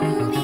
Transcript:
me.